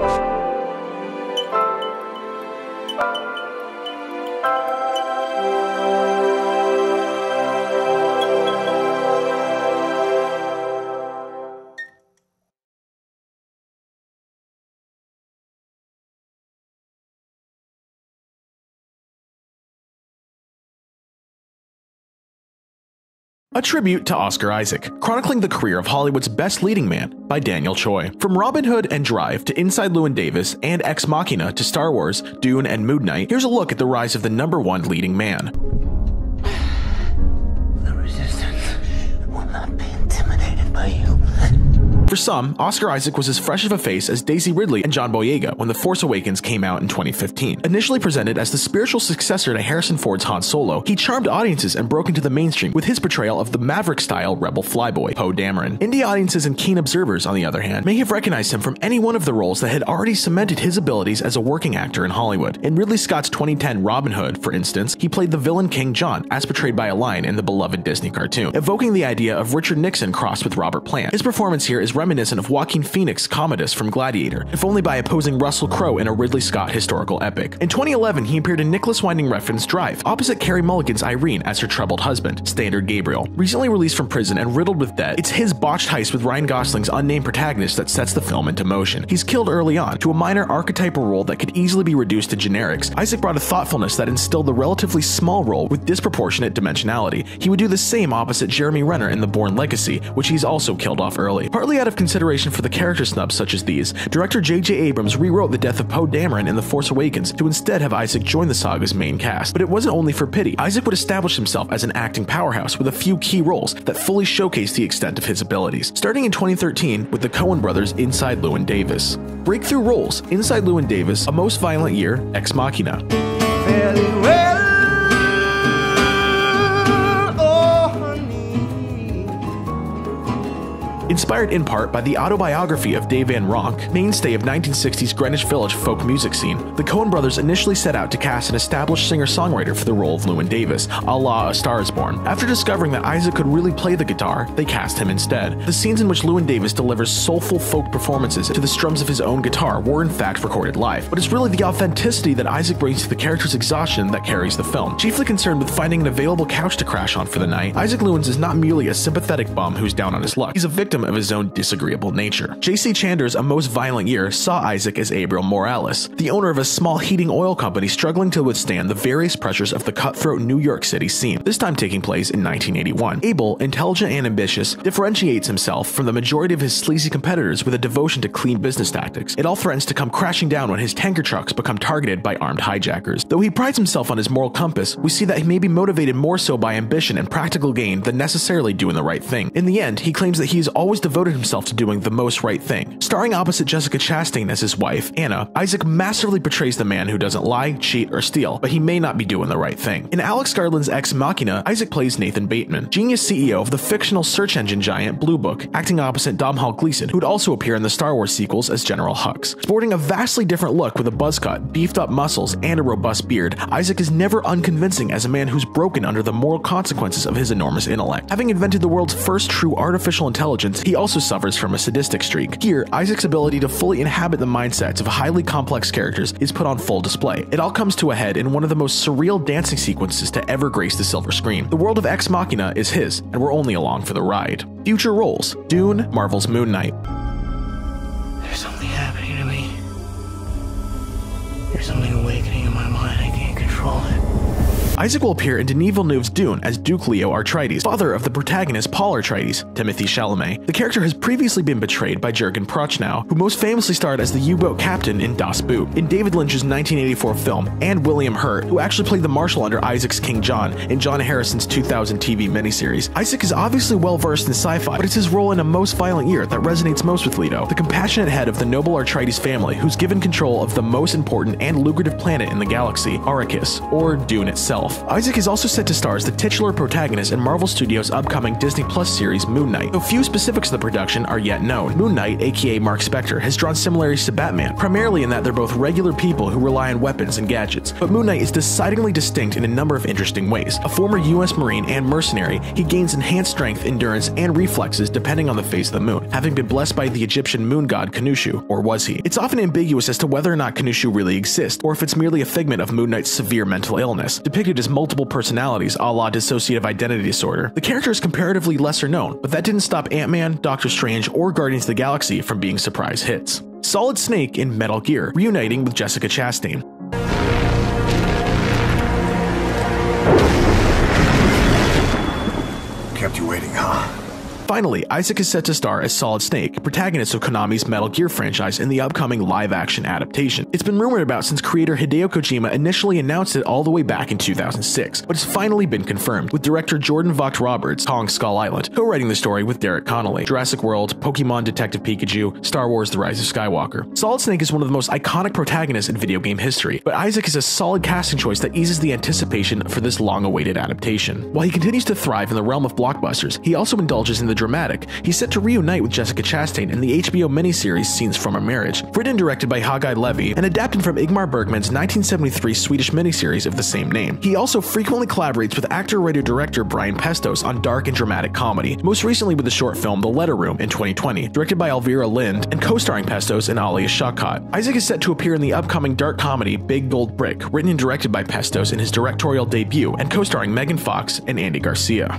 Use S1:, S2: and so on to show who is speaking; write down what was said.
S1: Thank you. A tribute to Oscar Isaac, chronicling the career of Hollywood's best leading man by Daniel Choi. From Robin Hood and Drive to Inside Llewyn Davis and Ex Machina to Star Wars, Dune, and Moon Knight, here's a look at the rise of the number one leading man. For some, Oscar Isaac was as fresh of a face as Daisy Ridley and John Boyega when The Force Awakens came out in 2015. Initially presented as the spiritual successor to Harrison Ford's Han Solo, he charmed audiences and broke into the mainstream with his portrayal of the Maverick-style rebel flyboy, Poe Dameron. Indie audiences and keen observers, on the other hand, may have recognized him from any one of the roles that had already cemented his abilities as a working actor in Hollywood. In Ridley Scott's 2010 Robin Hood, for instance, he played the villain King John, as portrayed by a lion in the beloved Disney cartoon, evoking the idea of Richard Nixon crossed with Robert Plant. His performance here is reminiscent of Joaquin Phoenix Commodus from Gladiator, if only by opposing Russell Crowe in a Ridley Scott historical epic. In 2011, he appeared in Nicolas Winding Refn's Drive, opposite Carey Mulligan's Irene as her troubled husband, Standard Gabriel. Recently released from prison and riddled with debt, it's his botched heist with Ryan Gosling's unnamed protagonist that sets the film into motion. He's killed early on, to a minor archetypal role that could easily be reduced to generics. Isaac brought a thoughtfulness that instilled the relatively small role with disproportionate dimensionality. He would do the same opposite Jeremy Renner in The Bourne Legacy, which he's also killed off early. Partly out of consideration for the character snubs such as these, director J.J. Abrams rewrote the death of Poe Dameron in The Force Awakens to instead have Isaac join the saga's main cast. But it wasn't only for pity. Isaac would establish himself as an acting powerhouse with a few key roles that fully showcased the extent of his abilities, starting in 2013 with the Coen brothers Inside Llewyn Davis. Breakthrough roles Inside Llewyn Davis, A Most Violent Year, Ex Machina. Inspired in part by the autobiography of Dave Van Ronk, mainstay of 1960s Greenwich Village folk music scene, the Coen brothers initially set out to cast an established singer-songwriter for the role of Llewyn Davis, a la A Star is Born. After discovering that Isaac could really play the guitar, they cast him instead. The scenes in which Llewyn Davis delivers soulful folk performances to the strums of his own guitar were in fact recorded live, but it's really the authenticity that Isaac brings to the character's exhaustion that carries the film. Chiefly concerned with finding an available couch to crash on for the night, Isaac Llewyn's is not merely a sympathetic bum who's down on his luck. He's a victim of his own disagreeable nature. J.C. Chandor's A Most Violent Year saw Isaac as Abel Morales, the owner of a small heating oil company struggling to withstand the various pressures of the cutthroat New York City scene, this time taking place in 1981. Abel, intelligent and ambitious, differentiates himself from the majority of his sleazy competitors with a devotion to clean business tactics. It all threatens to come crashing down when his tanker trucks become targeted by armed hijackers. Though he prides himself on his moral compass, we see that he may be motivated more so by ambition and practical gain than necessarily doing the right thing. In the end, he claims that he is always devoted himself to doing the most right thing. Starring opposite Jessica Chastain as his wife, Anna, Isaac masterfully portrays the man who doesn't lie, cheat, or steal, but he may not be doing the right thing. In Alex Garland's Ex Machina, Isaac plays Nathan Bateman, genius CEO of the fictional search engine giant Blue Book, acting opposite Domhnall Gleeson, who'd also appear in the Star Wars sequels as General Hux. Sporting a vastly different look with a buzz cut, beefed up muscles, and a robust beard, Isaac is never unconvincing as a man who's broken under the moral consequences of his enormous intellect. Having invented the world's first true artificial intelligence, he also suffers from a sadistic streak. Here, Isaac's ability to fully inhabit the mindsets of highly complex characters is put on full display. It all comes to a head in one of the most surreal dancing sequences to ever grace the silver screen. The world of Ex Machina is his, and we're only along for the ride. Future roles Dune, Marvel's Moon Knight.
S2: There's something
S1: Isaac will appear in Denis Villeneuve's Dune as Duke Leto Atreides, father of the protagonist Paul Atreides, Timothée Chalamet. The character has previously been betrayed by Jurgen Prochnow, who most famously starred as the U-boat captain in Das Boot. In David Lynch's 1984 film, and William Hurt, who actually played the marshal under Isaac's King John in John Harrison's 2000 TV miniseries. Isaac is obviously well versed in sci-fi, but it's his role in A Most Violent Year that resonates most with Leto, the compassionate head of the noble Atreides family who's given control of the most important and lucrative planet in the galaxy, Arrakis, or Dune itself. Himself. Isaac is also set to star as the titular protagonist in Marvel Studios' upcoming Disney Plus series Moon Knight. Though few specifics of the production are yet known, Moon Knight, aka Mark Spector, has drawn similarities to Batman, primarily in that they're both regular people who rely on weapons and gadgets. But Moon Knight is decidedly distinct in a number of interesting ways. A former US Marine and mercenary, he gains enhanced strength, endurance, and reflexes depending on the phase of the moon, having been blessed by the Egyptian moon god Khonshu, or was he? It's often ambiguous as to whether or not Khonshu really exists, or if it's merely a figment of Moon Knight's severe mental illness, depicted as multiple personalities a la dissociative identity disorder. The character is comparatively lesser known, but that didn't stop Ant-Man, Doctor Strange, or Guardians of the Galaxy from being surprise hits. Solid Snake in Metal Gear, reuniting with Jessica Chastain.
S3: Kept you waiting, huh?
S1: Finally, Isaac is set to star as Solid Snake, protagonist of Konami's Metal Gear franchise in the upcoming live action adaptation. It's been rumored about since creator Hideo Kojima initially announced it all the way back in 2006, but it's finally been confirmed, with director Jordan Vogt Roberts, Kong Skull Island, co writing the story with Derek Connolly, Jurassic World, Pokemon Detective Pikachu, Star Wars The Rise of Skywalker. Solid Snake is one of the most iconic protagonists in video game history, but Isaac is a solid casting choice that eases the anticipation for this long awaited adaptation. While he continues to thrive in the realm of blockbusters, he also indulges in the dramatic. He's set to reunite with Jessica Chastain in the HBO miniseries Scenes from a Marriage, written and directed by Hagai Levi and adapted from Ingmar Bergman's 1973 Swedish miniseries of the same name. He also frequently collaborates with actor, writer, director Brian Petsos on dark and dramatic comedy, most recently with the short film The Letter Room in 2020, directed by Elvira Lind and co-starring Petsos and Alia Shawkat. Isaac is set to appear in the upcoming dark comedy Big Gold Brick, written and directed by Petsos in his directorial debut and co-starring Megan Fox and Andy Garcia.